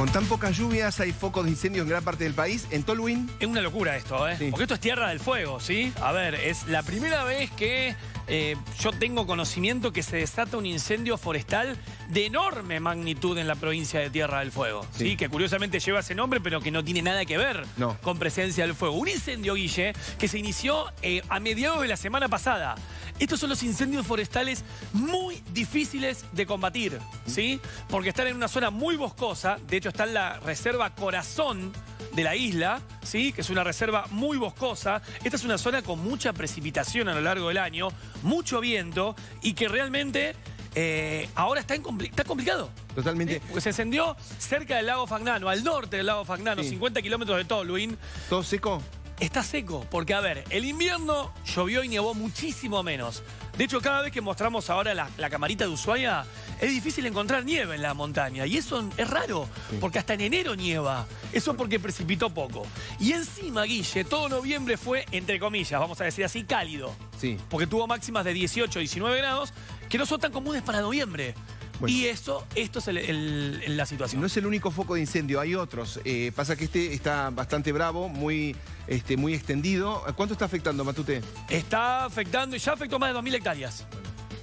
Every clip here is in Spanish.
Con tan pocas lluvias hay focos de incendios en gran parte del país. En Tolwyn. Es una locura esto, ¿eh? Sí. Porque esto es tierra del fuego, ¿sí? A ver, es la primera vez que eh, yo tengo conocimiento que se desata un incendio forestal de enorme magnitud en la provincia de Tierra del Fuego, ¿sí? Sí. Que curiosamente lleva ese nombre, pero que no tiene nada que ver No. con presencia del fuego. Un incendio, Guille, que se inició eh, a mediados de la semana pasada. Estos son los incendios forestales muy difíciles de combatir, ¿sí? Porque están en una zona muy boscosa, de hecho está en la reserva Corazón de la isla, ¿sí? Que es una reserva muy boscosa. Esta es una zona con mucha precipitación a lo largo del año, mucho viento y que realmente eh, ahora está, en compli- está complicado. Totalmente. se encendió cerca del lago Fagnano, al norte del lago Fagnano, Sí. 50 kilómetros de Tolwyn. ¿Todo seco? Está seco, porque a ver, el invierno llovió y nevó muchísimo menos. De hecho, cada vez que mostramos ahora la, la camarita de Ushuaia, es difícil encontrar nieve en la montaña. Y eso es raro, porque hasta en enero nieva. Eso porque precipitó poco. Y encima, Guille, todo noviembre fue, entre comillas, vamos a decir así, cálido. Sí. Porque tuvo máximas de 18, 19 grados, que no son tan comunes para noviembre. Bueno. Y eso, esto es el- el- la situación. No es el único foco de incendio, hay otros. Eh, pasa que este está bastante bravo, muy, este, muy extendido. ¿Cuánto está afectando, Matute? Está afectando y ya afectó más de 2.000 hectáreas,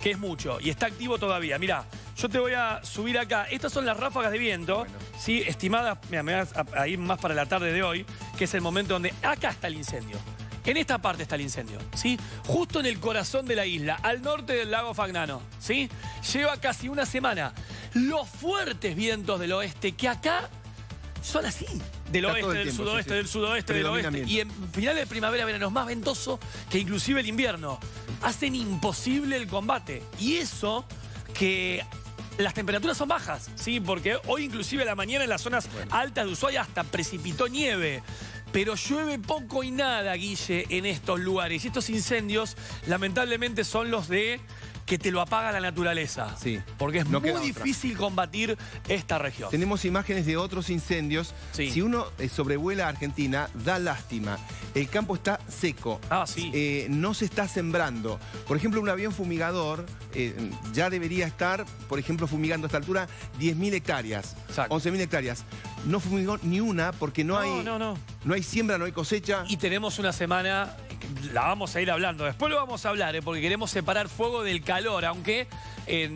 que es mucho, y está activo todavía. Mira, yo te voy a subir acá. Estas son las ráfagas de viento, Bueno. ¿sí? estimadas, mira, me vas a, a ir más para la tarde de hoy, que es el momento donde acá está el incendio. En esta parte está el incendio, ¿sí? Justo en el corazón de la isla, al norte del lago Fagnano, ¿sí? Lleva casi una semana. Los fuertes vientos del oeste, que acá son así. Del Está oeste, el del tiempo, sudoeste, sí, sí. del sudoeste, del oeste. Y en finales de primavera, verano es más ventoso que inclusive el invierno. Hacen imposible el combate. Y eso que las temperaturas son bajas, ¿sí? Porque hoy inclusive a la mañana en las zonas altas de Ushuaia hasta precipitó nieve. Pero llueve poco y nada, Guille, en estos lugares. Y estos incendios, lamentablemente, son los de que te lo apaga la naturaleza. Sí. Porque es No muy otra. difícil combatir esta región. Tenemos imágenes de otros incendios. Sí. Si uno eh, sobrevuela Argentina, da lástima. El campo está seco. Ah, sí. Eh, no se está sembrando. Por ejemplo, un avión fumigador eh, ya debería estar, por ejemplo, fumigando a esta altura 10.000 hectáreas, Exacto. 11.000 hectáreas. No fumigó ni una porque no, No, hay, no, no. no hay siembra, no hay cosecha. Y tenemos una semana, la vamos a ir hablando, después lo vamos a hablar, ¿eh? porque queremos separar fuego del calor, aunque eh,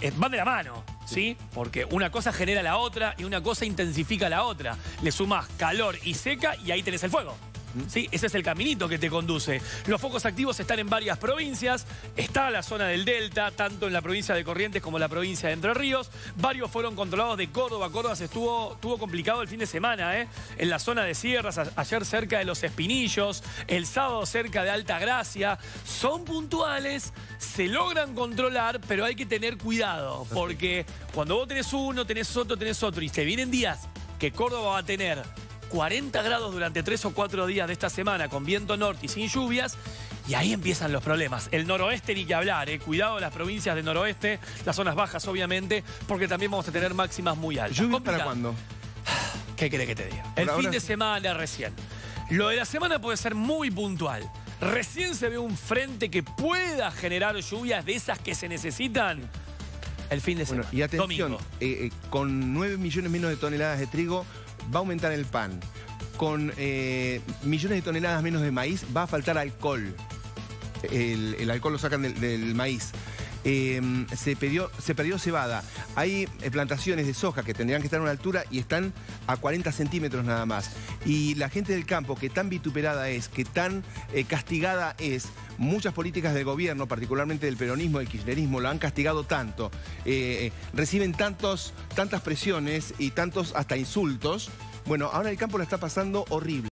eh, van de la mano, ¿sí? Porque una cosa genera la otra y una cosa intensifica la otra. Le sumas calor y seca y ahí tenés el fuego. ¿Sí? Ese es el caminito que te conduce. Los focos activos están en varias provincias. Está la zona del Delta, tanto en la provincia de Corrientes como en la provincia de Entre Ríos. Varios fueron controlados de Córdoba. Córdoba se estuvo, estuvo complicado el fin de semana, ¿eh? En la zona de Sierras, a- ayer cerca de Los Espinillos, el sábado cerca de Alta Gracia. Son puntuales, se logran controlar, pero hay que tener cuidado. Porque cuando vos tenés uno, tenés otro, tenés otro, y se vienen días que Córdoba va a tener 40 grados durante tres o cuatro días de esta semana con viento norte y sin lluvias. Y ahí empiezan los problemas. El noroeste ni que hablar, eh. cuidado las provincias del noroeste, las zonas bajas obviamente, porque también vamos a tener máximas muy altas. ¿Lluvias para cuándo? ¿Qué querés que te diga? El fin de semana recién. Lo de la semana puede ser muy puntual. Recién se ve un frente que pueda generar lluvias de esas que se necesitan el fin de Bueno, semana. y atención, eh, eh, con 9 millones menos de toneladas de trigo va a aumentar el pan. Con eh, millones de toneladas menos de maíz va a faltar alcohol. El, alcohol lo sacan del, maíz. Eh, se, perdió, se perdió cebada. Hay eh, plantaciones de soja que tendrían que estar a una altura y están a 40 centímetros nada más. Y la gente del campo, que tan vituperada es, que tan castigada es, muchas políticas del gobierno, particularmente del peronismo, del kirchnerismo, lo han castigado tanto, reciben tantos, tantas presiones y tantos hasta insultos. Bueno, ahora el campo lo está pasando horrible.